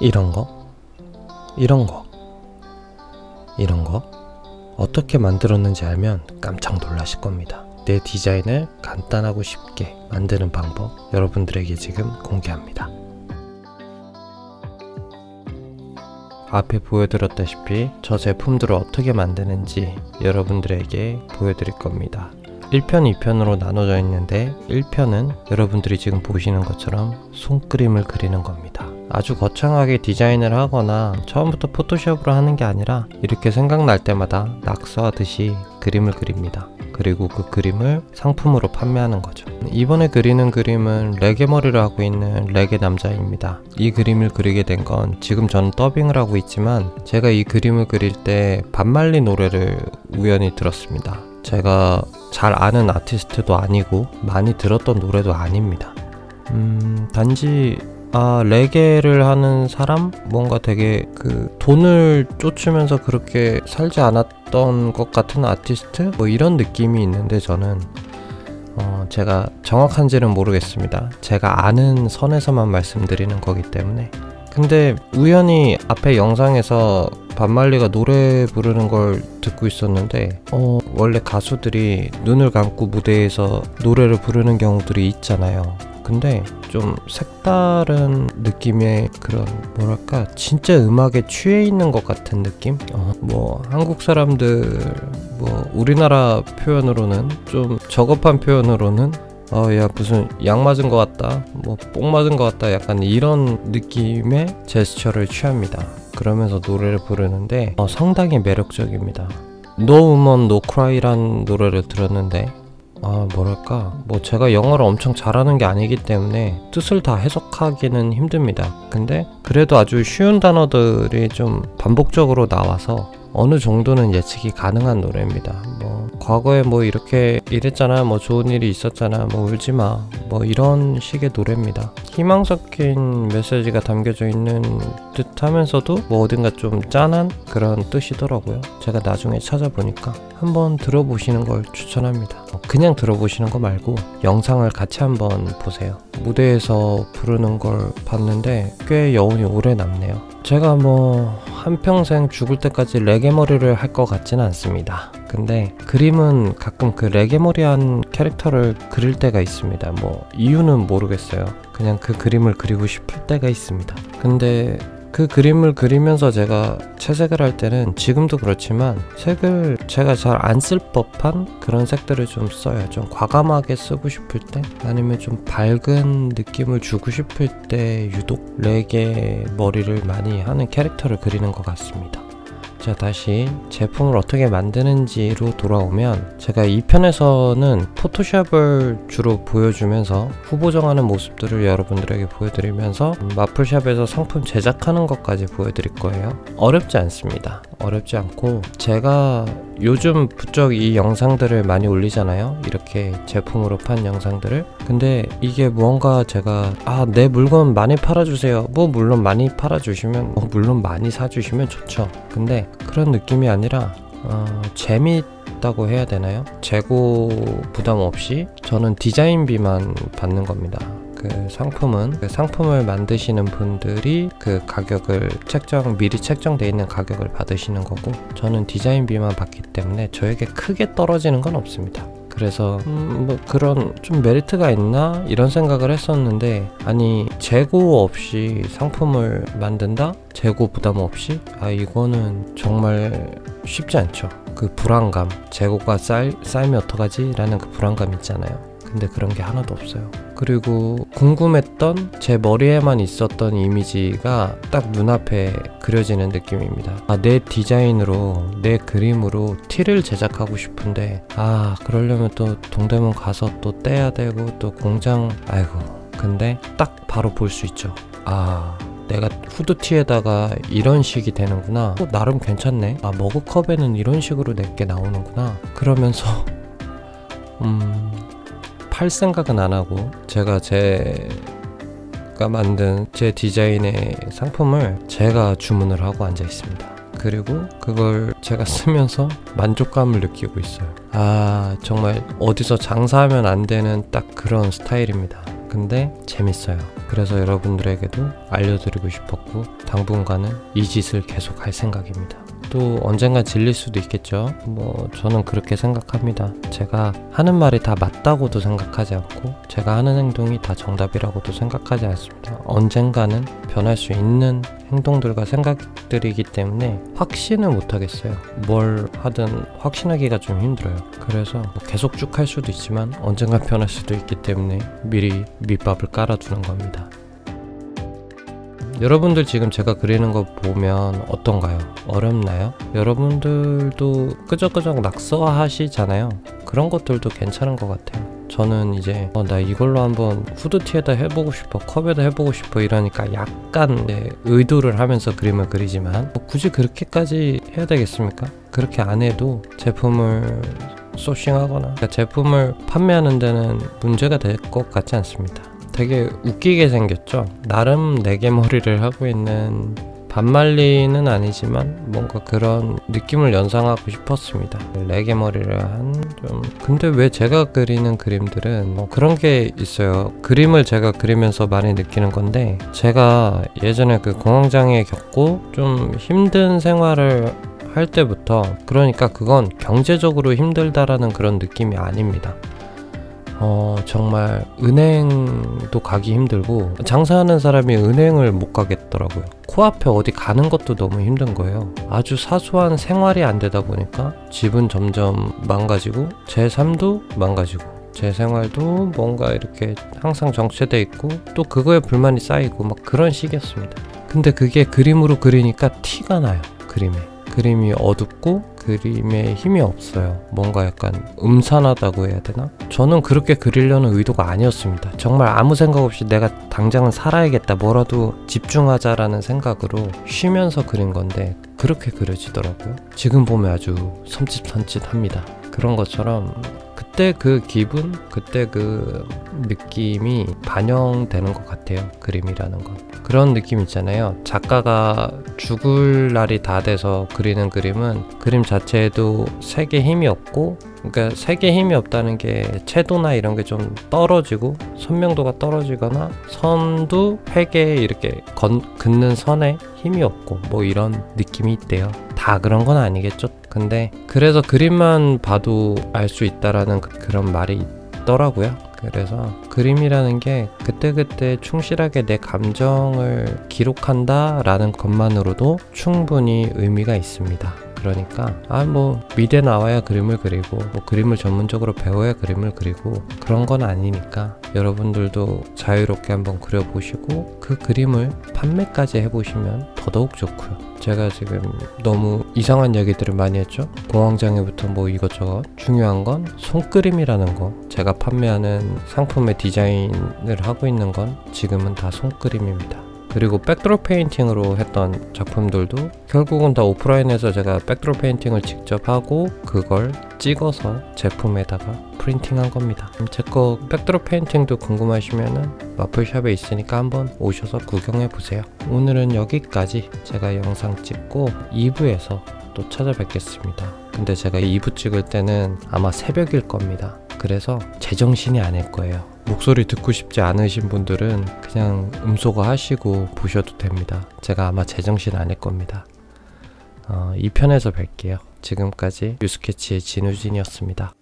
이런 거, 이런 거, 이런 거 어떻게 만들었는지 알면 깜짝 놀라실 겁니다. 내 디자인을 간단하고 쉽게 만드는 방법 여러분들에게 지금 공개합니다. 앞에 보여드렸다시피 저 제품들을 어떻게 만드는지 여러분들에게 보여드릴 겁니다. 1편, 2편으로 나눠져 있는데 1편은 여러분들이 지금 보시는 것처럼 손그림을 그리는 겁니다. 아주 거창하게 디자인을 하거나 처음부터 포토샵으로 하는 게 아니라 이렇게 생각날 때마다 낙서하듯이 그림을 그립니다. 그리고 그 그림을 상품으로 판매하는 거죠. 이번에 그리는 그림은 레게 머리를 하고 있는 레게 남자입니다. 이 그림을 그리게 된 건 지금 저는 더빙을 하고 있지만 제가 이 그림을 그릴 때 반말리 노래를 우연히 들었습니다. 제가 잘 아는 아티스트도 아니고 많이 들었던 노래도 아닙니다. 음, 단지 아, 레게를 하는 사람? 뭔가 되게 그 돈을 쫓으면서 그렇게 살지 않았던 것 같은 아티스트? 뭐 이런 느낌이 있는데 저는 어, 제가 정확한지는 모르겠습니다. 제가 아는 선에서만 말씀드리는 거기 때문에. 근데 우연히 앞에 영상에서 반말리가 노래 부르는 걸 듣고 있었는데, 어, 원래 가수들이 눈을 감고 무대에서 노래를 부르는 경우들이 있잖아요. 근데 좀 색다른 느낌의 그런 뭐랄까 진짜 음악에 취해 있는 것 같은 느낌? 어, 뭐 한국 사람들 뭐 우리나라 표현으로는 좀 저급한 표현으로는 어야 무슨 약 맞은 것 같다 뭐 뽕 맞은 것 같다 약간 이런 느낌의 제스처를 취합니다 그러면서 노래를 부르는데 어, 상당히 매력적입니다 No Woman No Cry란 노래를 들었는데 아 뭐랄까. 뭐 제가 영어를 엄청 잘하는 게 아니기 때문에 뜻을 다 해석하기는 힘듭니다. 근데 그래도 아주 쉬운 단어들이 좀 반복적으로 나와서 어느 정도는 예측이 가능한 노래입니다. 뭐 과거에 뭐 이렇게 이랬잖아 뭐 좋은 일이 있었잖아 뭐 울지마 뭐 이런 식의 노래입니다. 희망 섞인 메시지가 담겨져 있는 듯 하면서도 뭐 어딘가 좀 짠한 그런 뜻이더라고요. 제가 나중에 찾아보니까 한번 들어보시는 걸 추천합니다. 어, 그냥 들어보시는 거 말고 영상을 같이 한번 보세요. 무대에서 부르는 걸 봤는데 꽤 여운이 오래 남네요 제가 뭐 한평생 죽을 때까지 레게 머리를 할 것 같지는 않습니다. 근데 그림은 가끔 그 레게 머리한 캐릭터를 그릴 때가 있습니다. 뭐 이유는 모르겠어요. 그냥 그 그림을 그리고 싶을 때가 있습니다. 근데 그 그림을 그리면서 제가 채색을 할 때는 지금도 그렇지만 색을 제가 잘 안 쓸 법한 그런 색들을 좀 써요. 좀 과감하게 쓰고 싶을 때 아니면 좀 밝은 느낌을 주고 싶을 때 유독 레게 머리를 많이 하는 캐릭터를 그리는 것 같습니다. 자 다시 제품을 어떻게 만드는지로 돌아오면 제가 2편에서는 포토샵을 주로 보여주면서 후보 정하는 모습들을 여러분들에게 보여드리면서 마플샵에서 상품 제작하는 것까지 보여드릴 거예요. 어렵지 않습니다. 어렵지 않고 제가 요즘 부쩍 이 영상들을 많이 올리잖아요. 이렇게 제품으로 판 영상들을. 근데 이게 무언가 제가 아 내 물건 많이 팔아주세요. 뭐 물론 많이 팔아주시면 어, 물론 많이 사주시면 좋죠. 근데 그런 느낌이 아니라 어, 재미있다고 해야 되나요? 재고 부담 없이 저는 디자인비만 받는 겁니다 그 상품은 그 상품을 만드시는 분들이 그 가격을 책정 미리 책정돼 있는 가격을 받으시는 거고 저는 디자인비만 받기 때문에 저에게 크게 떨어지는 건 없습니다. 그래서 음, 뭐 그런 좀 메리트가 있나? 이런 생각을 했었는데 아니 재고 없이 상품을 만든다? 재고 부담 없이? 아 이거는 정말 쉽지 않죠. 그 불안감. 재고가 쌓, 쌓이면 어떡하지? 라는 그 불안감 있잖아요. 근데 그런 게 하나도 없어요. 그리고 궁금했던 제 머리에만 있었던 이미지가 딱 눈앞에 그려지는 느낌입니다. 아, 내 디자인으로, 내 그림으로 티를 제작하고 싶은데, 아, 그러려면 또 동대문 가서 또 떼야 되고, 또 공장, 아이고. 근데 딱 바로 볼 수 있죠. 아, 내가 후드티에다가 이런 식이 되는구나. 어, 나름 괜찮네. 아, 머그컵에는 이런 식으로 내게 나오는구나. 그러면서, 음, 팔 생각은 안 하고 제가 제가 만든 제 디자인의 상품을 제가 주문을 하고 앉아 있습니다. 그리고 그걸 제가 쓰면서 만족감을 느끼고 있어요. 아, 정말 어디서 장사하면 안 되는 딱 그런 스타일입니다. 근데 재밌어요. 그래서 여러분들에게도 알려드리고 싶었고 당분간은 이 짓을 계속 할 생각입니다. 또 언젠가 질릴 수도 있겠죠. 뭐 저는 그렇게 생각합니다. 제가 하는 말이 다 맞다고도 생각하지 않고 제가 하는 행동이 다 정답이라고도 생각하지 않습니다. 언젠가는 변할 수 있는 행동들과 생각들이기 때문에 확신을 못 하겠어요. 뭘 하든 확신하기가 좀 힘들어요. 그래서 뭐 계속 쭉 할 수도 있지만 언젠가 변할 수도 있기 때문에 미리 밑밥을 깔아두는 겁니다. 여러분들 지금 제가 그리는 거 보면 어떤가요? 어렵나요? 여러분들도 끄적끄적 낙서하시잖아요. 그런 것들도 괜찮은 것 같아요. 저는 이제 어, 나 이걸로 한번 후드티에다 해보고 싶어 컵에다 해보고 싶어 이러니까 약간 네, 의도를 하면서 그림을 그리지만 뭐 굳이 그렇게까지 해야 되겠습니까? 그렇게 안 해도 제품을 소싱하거나 그러니까 제품을 판매하는 데는 문제가 될 것 같지 않습니다. 되게 웃기게 생겼죠. 나름 네개 머리를 하고 있는 반말리는 아니지만 뭔가 그런 느낌을 연상하고 싶었습니다. 레게 머리를 한 좀 근데 왜 제가 그리는 그림들은 뭐 그런 게 있어요. 그림을 제가 그리면서 많이 느끼는 건데 제가 예전에 그 공황장애 겪고 좀 힘든 생활을 할 때부터 그러니까 그건 경제적으로 힘들다라는 그런 느낌이 아닙니다. 어, 정말 은행도 가기 힘들고 장사하는 사람이 은행을 못 가겠더라고요. 코앞에 어디 가는 것도 너무 힘든 거예요. 아주 사소한 생활이 안 되다 보니까 집은 점점 망가지고 제 삶도 망가지고 제 생활도 뭔가 이렇게 항상 정체돼 있고 또 그거에 불만이 쌓이고 막 그런 시기였습니다. 근데 그게 그림으로 그리니까 티가 나요. 그림에. 그림이 어둡고 그림에 힘이 없어요. 뭔가 약간 음산하다고 해야 되나? 저는 그렇게 그리려는 의도가 아니었습니다. 정말 아무 생각 없이 내가 당장은 살아야겠다. 뭐라도 집중하자라는 생각으로 쉬면서 그린 건데 그렇게 그려지더라고요. 지금 보면 아주 섬찟섬찟합니다. 그런 것처럼 그때 그 기분, 그때 그 느낌이 반영되는 것 같아요. 그림이라는 건. 그런 느낌 있잖아요. 작가가 죽을 날이 다 돼서 그리는 그림은 그림 자체에도 색에 힘이 없고 그러니까 색에 힘이 없다는 게 채도나 이런 게 좀 떨어지고 선명도가 떨어지거나 선도 획에 이렇게 건, 긋는 선에 힘이 없고 뭐 이런 느낌이 있대요. 다 그런 건 아니겠죠. 근데 그래서 그림만 봐도 알 수 있다라는 그, 그런 말이 있더라고요. 그래서 그림이라는 게 그때그때 충실하게 내 감정을 기록한다 라는 것만으로도 충분히 의미가 있습니다. 그러니까 아 뭐 미대 나와야 그림을 그리고 뭐 그림을 전문적으로 배워야 그림을 그리고 그런 건 아니니까 여러분들도 자유롭게 한번 그려보시고 그 그림을 판매까지 해보시면 더더욱 좋고요. 제가 지금 너무 이상한 얘기들을 많이 했죠. 공황장애부터 뭐 이것저것 중요한 건 손그림이라는 거. 제가 판매하는 상품의 디자인을 하고 있는 건 지금은 다 손그림입니다. 그리고 backdrop painting으로 했던 작품들도 결국은 다 오프라인에서 제가 backdrop painting을 직접 하고 그걸 찍어서 제품에다가 프린팅한 겁니다. 제 거 백드롭 페인팅도 궁금하시면은 마플샵에 있으니까 한번 오셔서 구경해 보세요. 오늘은 여기까지 제가 영상 찍고 2부에서 또 찾아뵙겠습니다. 근데 제가 2부 찍을 때는 아마 새벽일 겁니다. 그래서 제정신이 아닐 거예요. 목소리 듣고 싶지 않으신 분들은 그냥 음소거 하시고 보셔도 됩니다. 제가 아마 제정신 아닐 겁니다. 어, 2편에서 뵐게요. 지금까지 뉴스캐치의 진우진이었습니다.